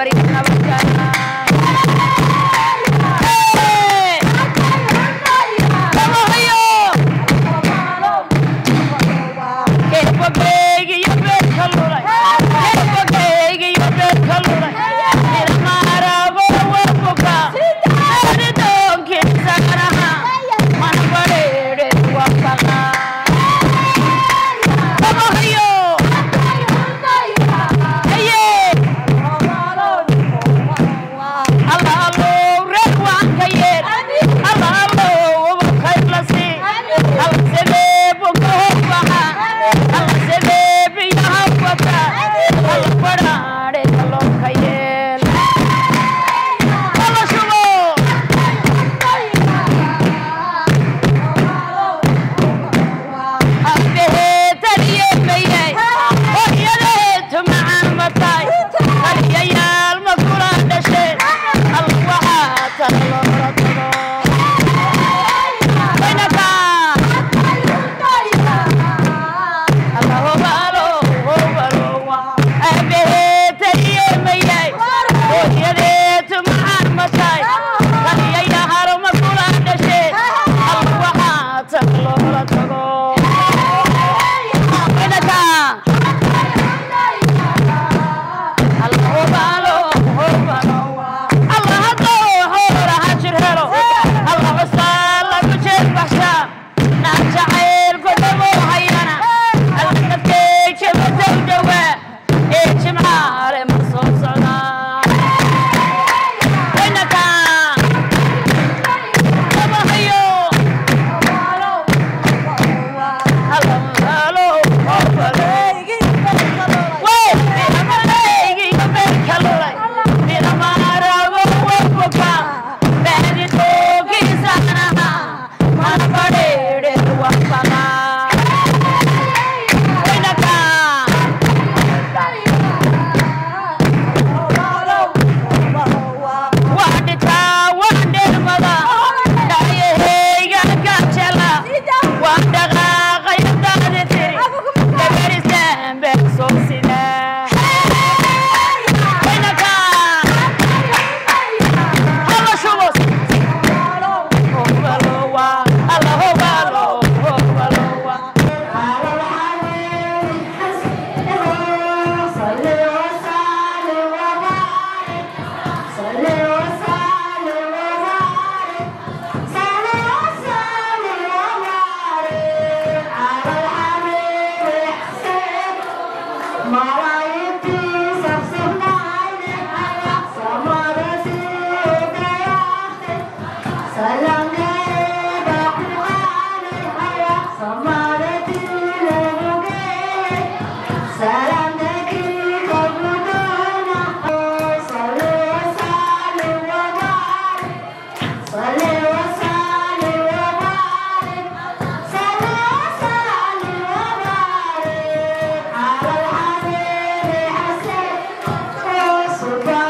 barya Hãy